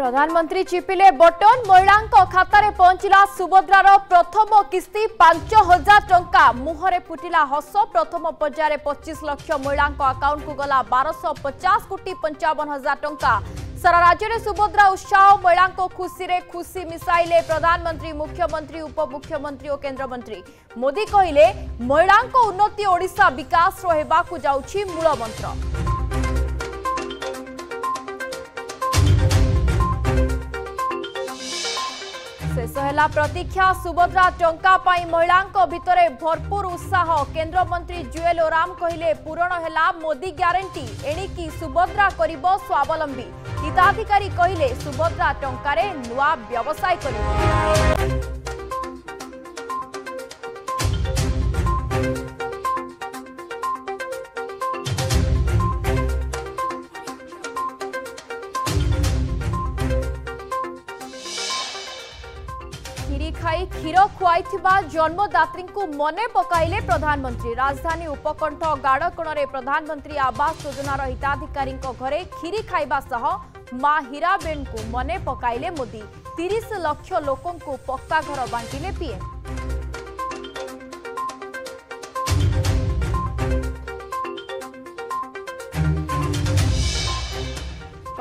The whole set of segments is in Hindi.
প্রধানমন্ত্রী চিপিলে বটন মহিলাঙ্ক খাতারে পঞ্চিলা সুভদ্রার প্রথম কিস্তি পাঁচ হাজার টঙ্কা মুহরে ফুটিলা হস প্রথম পর্যায়ে পঁচিশ লক্ষ মহিলাঙ্ক আকাউন্টকু গলা বারশ পচাশ কোটি পঞ্চাবন হাজার টঙ্কা সারা রাজ্যের সুভদ্রা উৎসাহ মহিলাঙ্ক খুশিরে খুশি মিশাইলে প্রধানমন্ত্রী মুখ্যমন্ত্রী উপমুখ্যমন্ত্রী ও কেন্দ্রমন্ত্রী মোদি কহিলে মহিলাঙ্ক উন্নতি ওড়িশা বিকাশর হওয়া যাচ্ছে মূলমন্ত্র ଶେଷ ହେଲା ପ୍ରତୀକ୍ଷା ସୁଭଦ୍ରା ଟଙ୍କା ପାଇଁ ମହିଳାଙ୍କ ଭିତରେ ଭରପୁର ଉତ୍ସାହ କେନ୍ଦ୍ରମନ୍ତ୍ରୀ ଜୁଏଲ ଓରାମ କହିଲେ ପୂରଣ ହେଲା ମୋଦି ଗ୍ୟାରେଣ୍ଟି ଏଣିକି ସୁଭଦ୍ରା କରିବ ସ୍ୱାବଲମ୍ବୀ ହିତାଧିକାରୀ କହିଲେ ସୁଭଦ୍ରା ଟଙ୍କାରେ ନୂଆ ବ୍ୟବସାୟ କରିବ खाई क्षीर खुआई जन्मदात्री को मने पक प्रधानमंत्री राजधानी उपकंठ गाड़कोण से प्रधानमंत्री आवास योजनार हिताधिकारी घरे खीरी खाइबा सह मां हीराबेन को मने पक मोदी तीस लक्ष लोक पक्का घर बांटिले पीएम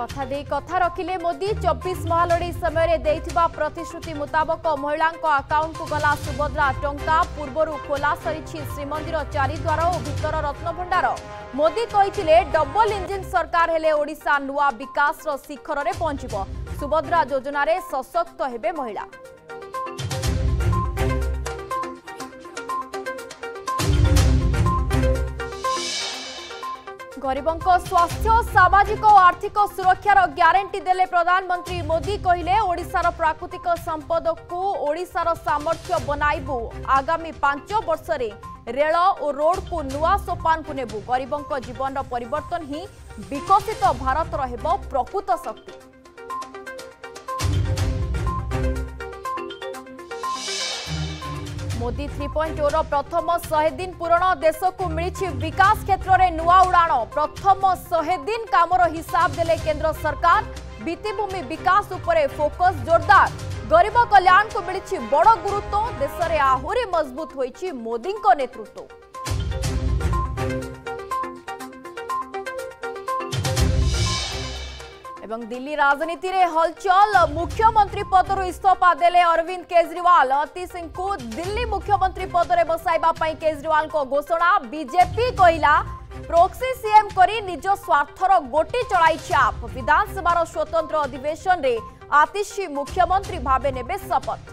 कथा दे कथा रखिले मोदी चबिस महालडी समयले प्रतिश्रुति मुताबक आकाउंट को गला सुभद्रा टा पूर्व खोला सरि श्रीमन्दिर रत्न भूत मोदी कही डबल इन्जिन नुआ विकास र में पहुंच सुभद्रा योजन सशक्त महिला ଗରିବଙ୍କ ସ୍ୱାସ୍ଥ୍ୟ ସାମାଜିକ ଓ ଆର୍ଥିକ ସୁରକ୍ଷାର ଗ୍ୟାରେଣ୍ଟି ଦେଲେ ପ୍ରଧାନମନ୍ତ୍ରୀ ମୋଦି କହିଲେ ଓଡ଼ିଶାର ପ୍ରାକୃତିକ ସମ୍ପଦକୁ ଓଡ଼ିଶାର ସାମର୍ଥ୍ୟ ବନାଇବୁ ଆଗାମୀ ପାଞ୍ଚ ବର୍ଷରେ ରେଳ ଓ ରୋଡ୍କୁ ନୂଆ ସୋପାନକୁ ନେବୁ ଗରିବଙ୍କ ଜୀବନର ପରିବର୍ତ୍ତନ ହିଁ ବିକଶିତ ଭାରତର ହେବ ପ୍ରକୃତ ଶକ୍ତି ମୋଦି ଥ୍ରୀ ପଏଣ୍ଟ ଓର ପ୍ରଥମ ଶହେ ଦିନ ପୂରଣ ଦେଶକୁ ମିଳିଛି ବିକାଶ କ୍ଷେତ୍ରରେ ନୂଆ ଉଡ଼ାଣ ପ୍ରଥମ ଶହେ ଦିନ କାମର ହିସାବ ଦେଲେ କେନ୍ଦ୍ର ସରକାର ଭିତ୍ତିଭୂମି ବିକାଶ ଉପରେ ଫୋକସ୍ ଜୋରଦାର ଗରିବ କଲ୍ୟାଣକୁ ମିଳିଛି ବଡ଼ ଗୁରୁତ୍ୱ ଦେଶରେ ଆହୁରି ମଜବୁତ ହୋଇଛି ମୋଦିଙ୍କ ନେତୃତ୍ୱ અંગ દિલ્હી રાજનીતિ રે હલચલ મુખ્યમંત્રી પદ ર ઈશ્વ પાડેલે અરવિંદ કેજરીવાલ આતી સિંહ કુ દિલ્હી મુખ્યમંત્રી પદ રે બસાઈ બા પઈ કેજરીવાલ કો ઘોષણા બીજેપી કઈલા પ્રોક્સી સીએમ કરી નિજો સ્વાર્થર ગોટી ચડાઈ ચા વિધાનસભાર સ્વતંત્ર અધિવેશન રે આતીશ મુખ્યમંત્રી ભાબે નેબે સપત